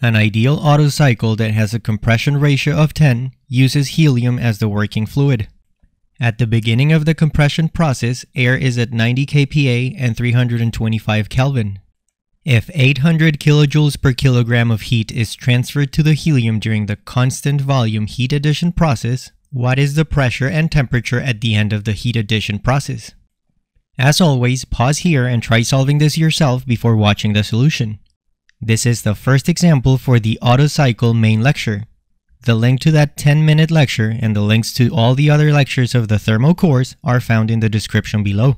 An ideal Otto cycle that has a compression ratio of 10 uses helium as the working fluid. At the beginning of the compression process, air is at 90 kPa and 325 Kelvin. If 800 kilojoules per kilogram of heat is transferred to the helium during the constant volume heat addition process, what is the pressure and temperature at the end of the heat addition process? As always, pause here and try solving this yourself before watching the solution. This is the first example for the Otto cycle main lecture. The link to that 10 minute lecture and the links to all the other lectures of the thermo course are found in the description below.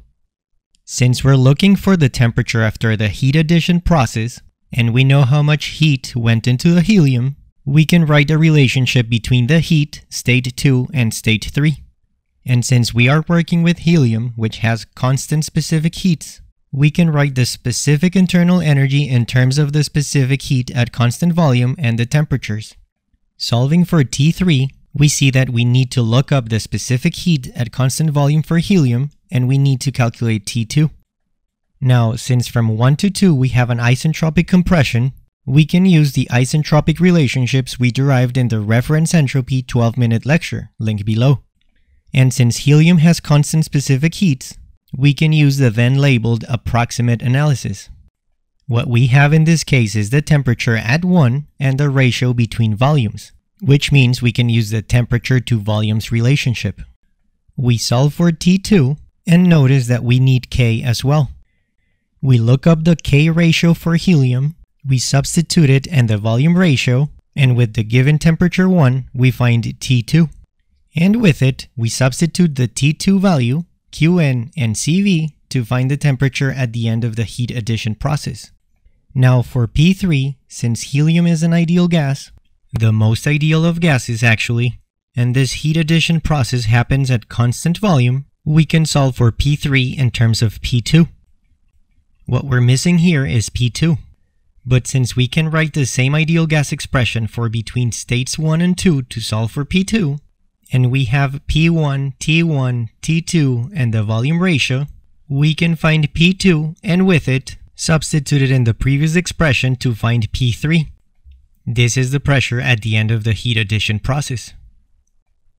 Since we're looking for the temperature after the heat addition process, and we know how much heat went into the helium, we can write a relationship between the heat, state 2, and state 3. And since we are working with helium, which has constant specific heats, we can write the specific internal energy in terms of the specific heat at constant volume and the temperatures. Solving for T3, we see that we need to look up the specific heat at constant volume for helium, and we need to calculate T2. Now, since from 1 to 2 we have an isentropic compression, we can use the isentropic relationships we derived in the reference entropy 12-minute lecture, link below. And since helium has constant specific heats, we can use the then labeled approximate analysis. What we have in this case is the temperature at 1 and the ratio between volumes, which means we can use the temperature to volumes relationship. We solve for T2 and notice that we need K as well. We look up the K ratio for helium, we substitute it and the volume ratio, and with the given temperature 1, we find T2. And with it, we substitute the T2 value Qn, and Cv to find the temperature at the end of the heat addition process. Now for P3, since helium is an ideal gas, the most ideal of gases actually, and this heat addition process happens at constant volume, we can solve for P3 in terms of P2. What we're missing here is P2. But since we can write the same ideal gas expression for between states 1 and 2 to solve for P2, and we have P1, T1, T2, and the volume ratio, we can find P2 and with it, substitute it in the previous expression to find P3. This is the pressure at the end of the heat addition process.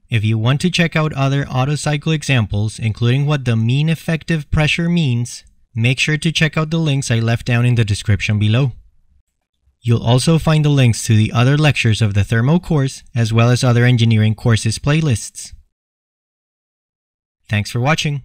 If you want to check out other Otto cycle examples, including what the mean effective pressure means, make sure to check out the links I left down in the description below. You'll also find the links to the other lectures of the Thermo course, as well as other engineering courses playlists. Thanks for watching.